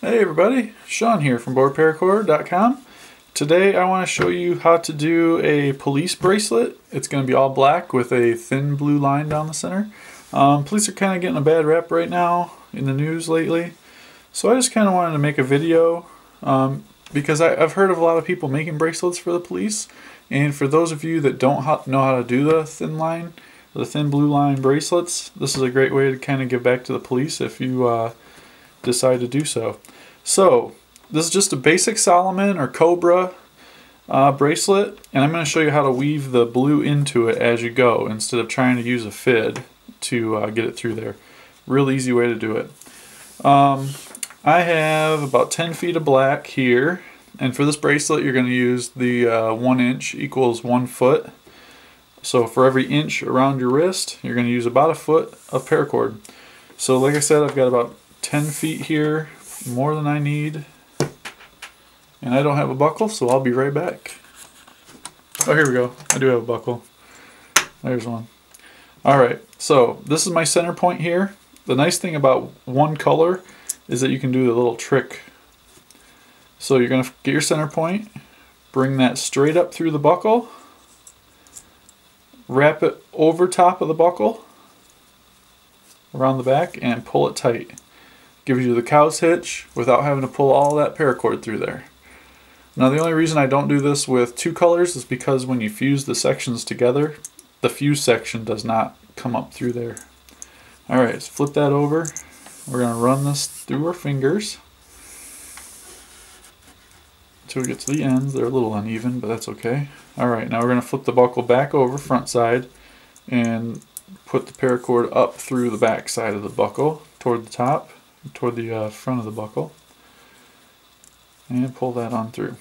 Hey everybody, Sean here from BoredParacord.com. Today I want to show you how to do a police bracelet. It's going to be all black with a thin blue line down the center. Um, police are kind of getting a bad rep right now in the news lately. So I just kind of wanted to make a video um, because I, have heard of a lot of people making bracelets for the police. And for those of you that don't know how to do the thin line, the thin blue line bracelets, this is a great way to kind of give back to the police if you uh, decide to do so. So this is just a basic Solomon or Cobra uh, bracelet and I'm going to show you how to weave the blue into it as you go instead of trying to use a fid to uh, get it through there. Real easy way to do it. Um, I have about 10 feet of black here and for this bracelet you're going to use the uh, 1 inch equals 1 foot. So for every inch around your wrist you're going to use about a foot of paracord. So like I said I've got about 10 feet here, more than I need. And I don't have a buckle, so I'll be right back. Oh, here we go. I do have a buckle. There's one. Alright, so this is my center point here. The nice thing about one color is that you can do the little trick. So you're going to get your center point, bring that straight up through the buckle, wrap it over top of the buckle, around the back, and pull it tight gives you the cow's hitch without having to pull all that paracord through there. Now the only reason I don't do this with two colors is because when you fuse the sections together, the fuse section does not come up through there. Alright, let's flip that over. We're to run this through our fingers until we get to the ends. They're a little uneven, but that's okay. Alright, now we're going to flip the buckle back over front side and put the paracord up through the back side of the buckle toward the top toward the uh, front of the buckle and pull that on through.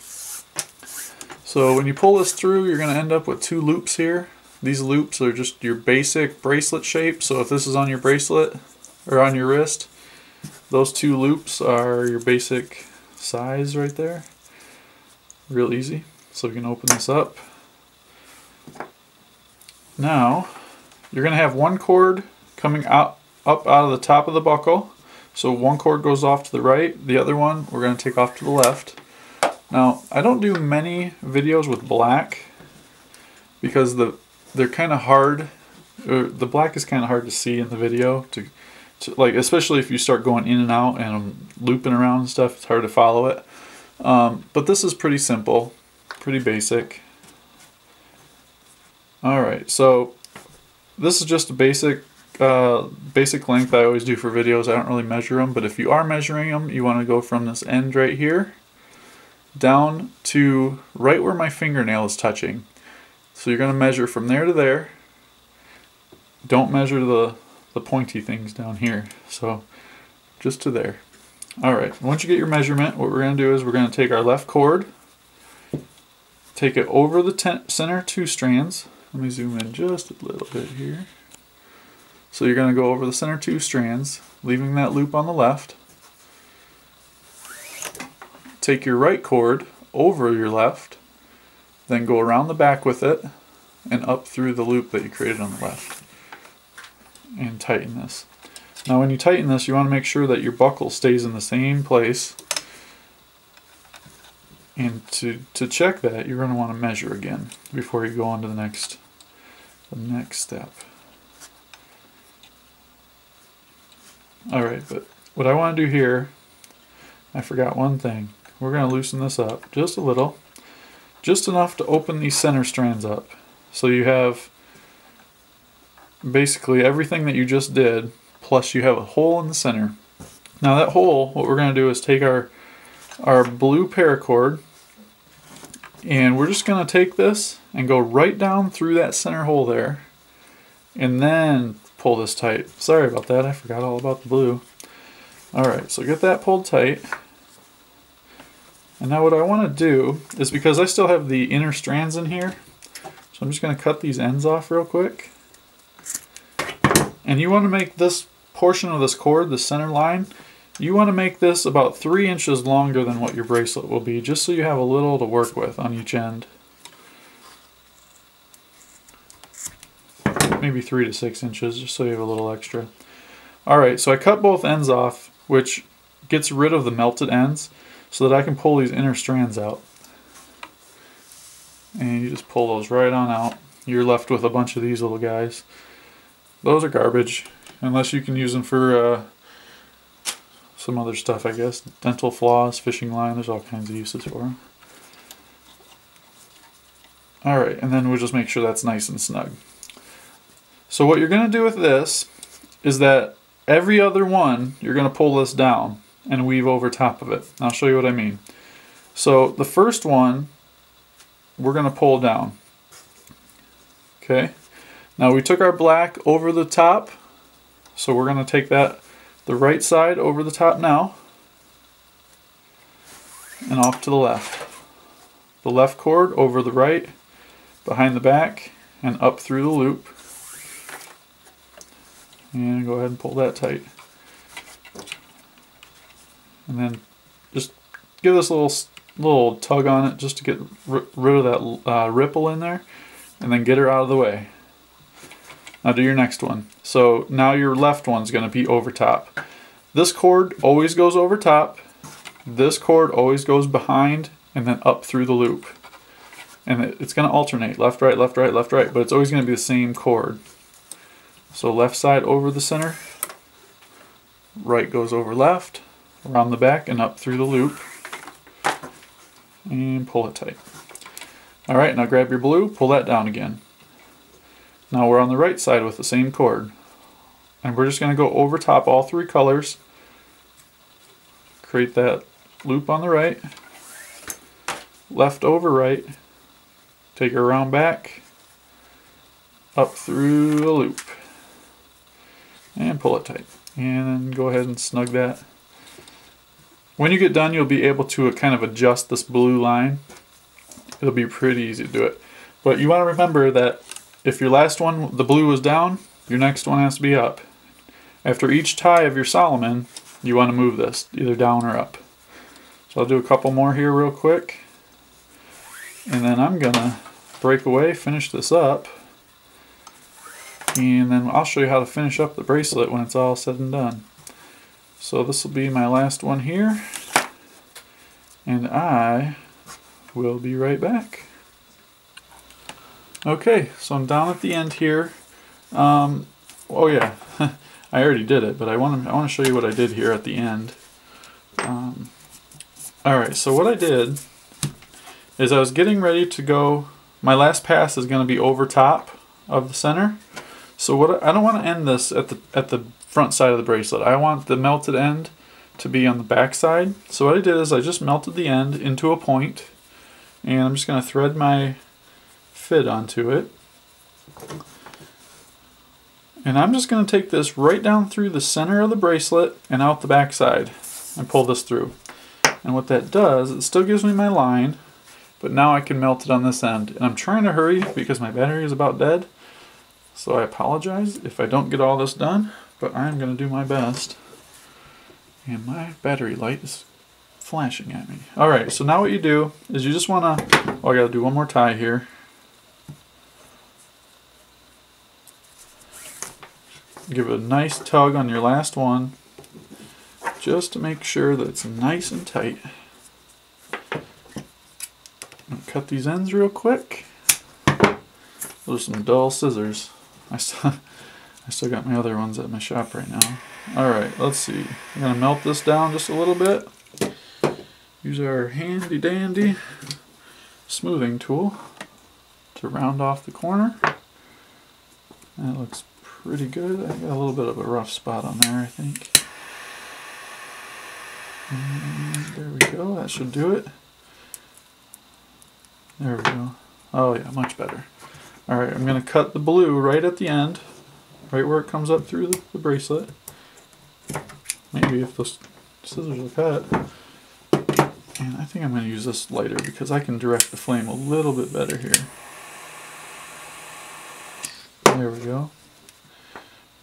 So when you pull this through you're going to end up with two loops here. These loops are just your basic bracelet shape so if this is on your bracelet or on your wrist those two loops are your basic size right there. Real easy. So we can open this up. Now you're going to have one cord coming out up out of the top of the buckle so one cord goes off to the right, the other one we're going to take off to the left. Now, I don't do many videos with black because the they're kind of hard. the black is kind of hard to see in the video. To, to, like especially if you start going in and out and looping around and stuff, it's hard to follow it. Um, but this is pretty simple, pretty basic. All right, so this is just a basic uh, basic length I always do for videos. I don't really measure them, but if you are measuring them, you want to go from this end right here down to right where my fingernail is touching. So you're going to measure from there to there. Don't measure the, the pointy things down here. So just to there. Alright, once you get your measurement, what we're going to do is we're going to take our left cord, take it over the center two strands. Let me zoom in just a little bit here. So you're going to go over the center two strands, leaving that loop on the left. Take your right cord over your left, then go around the back with it and up through the loop that you created on the left. And tighten this. Now when you tighten this, you want to make sure that your buckle stays in the same place. And to, to check that, you're going to want to measure again before you go on to the next, the next step. Alright, but what I want to do here, I forgot one thing. We're going to loosen this up just a little. Just enough to open these center strands up. So you have basically everything that you just did, plus you have a hole in the center. Now that hole, what we're going to do is take our, our blue paracord, and we're just going to take this and go right down through that center hole there, and then pull this tight. Sorry about that, I forgot all about the blue. Alright, so get that pulled tight. And now what I want to do is because I still have the inner strands in here, so I'm just going to cut these ends off real quick. And you want to make this portion of this cord, the center line, you want to make this about three inches longer than what your bracelet will be, just so you have a little to work with on each end. Maybe three to six inches, just so you have a little extra. All right, so I cut both ends off, which gets rid of the melted ends so that I can pull these inner strands out. And you just pull those right on out. You're left with a bunch of these little guys. Those are garbage, unless you can use them for uh, some other stuff, I guess. Dental floss, fishing line, there's all kinds of uses for them. Alright, and then we'll just make sure that's nice and snug. So what you're going to do with this is that every other one, you're going to pull this down and weave over top of it. I'll show you what I mean. So the first one, we're going to pull down. Okay. Now we took our black over the top. So we're going to take that the right side over the top now. And off to the left. The left cord over the right, behind the back, and up through the loop. And go ahead and pull that tight. And then just give this a little little tug on it just to get rid of that uh, ripple in there. And then get her out of the way. Now do your next one. So now your left one's going to be over top. This cord always goes over top. This cord always goes behind and then up through the loop. And it's going to alternate left, right, left, right, left, right, but it's always going to be the same cord. So left side over the center, right goes over left, around the back and up through the loop. And pull it tight. Alright, now grab your blue, pull that down again. Now we're on the right side with the same cord. And we're just going to go over top all three colors. Create that loop on the right. Left over right. Take her around back. Up through the loop. And pull it tight. And then go ahead and snug that. When you get done, you'll be able to uh, kind of adjust this blue line. It'll be pretty easy to do it. But you want to remember that if your last one, the blue was down, your next one has to be up. After each tie of your Solomon, you want to move this, either down or up. So I'll do a couple more here real quick. And then I'm going to break away, finish this up. And then I'll show you how to finish up the bracelet when it's all said and done. So this will be my last one here. And I will be right back. Okay, so I'm down at the end here. Um, oh yeah, I already did it, but I want to I want to show you what I did here at the end. Um, all right, so what I did is I was getting ready to go. My last pass is going to be over top of the center. So what I don't want to end this at the at the front side of the bracelet. I want the melted end to be on the back side. So what I did is I just melted the end into a point, and I'm just going to thread my fid onto it. And I'm just going to take this right down through the center of the bracelet and out the back side and pull this through. And what that does, it still gives me my line, but now I can melt it on this end. And I'm trying to hurry because my battery is about dead. So I apologize if I don't get all this done, but I'm going to do my best. And my battery light is flashing at me. Alright, so now what you do is you just want to, oh I got to do one more tie here. Give it a nice tug on your last one just to make sure that it's nice and tight. cut these ends real quick. Those are some dull scissors. I still, I still got my other ones at my shop right now. Alright, let's see. I'm to melt this down just a little bit. Use our handy dandy smoothing tool to round off the corner. That looks pretty good. I got a little bit of a rough spot on there, I think. And there we go. That should do it. There we go. Oh yeah, much better. Alright, I'm going to cut the blue right at the end, right where it comes up through the, the bracelet. Maybe if the scissors will cut. And I think I'm going to use this lighter because I can direct the flame a little bit better here. There we go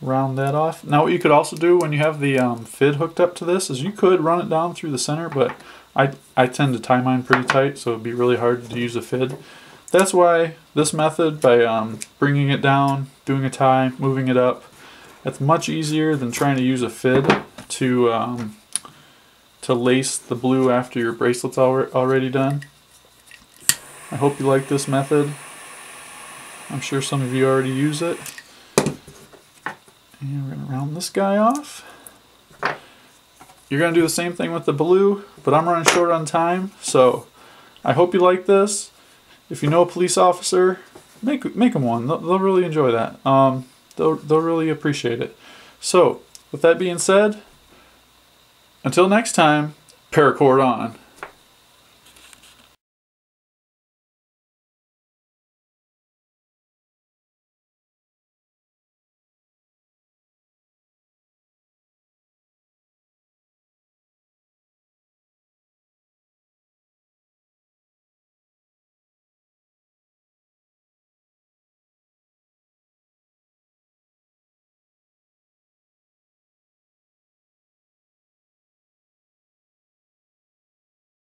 round that off. Now what you could also do when you have the um, FID hooked up to this is you could run it down through the center, but I, I tend to tie mine pretty tight, so it'd be really hard to use a FID. That's why this method, by um, bringing it down, doing a tie, moving it up, it's much easier than trying to use a FID to um, to lace the blue after your bracelet's already done. I hope you like this method. I'm sure some of you already use it. And we're going to round this guy off. You're going to do the same thing with the blue, but I'm running short on time, so I hope you like this. If you know a police officer, make make them one. They'll, they'll really enjoy that. Um, they'll, they'll really appreciate it. So, with that being said, until next time, paracord on.